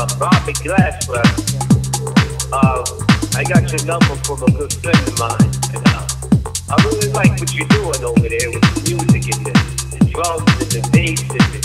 Uh, Bobby Glassler. Uh, I got your number from a good friend of mine. And, uh, I really like what you're doing over there with the music and the, the drums and the bass and the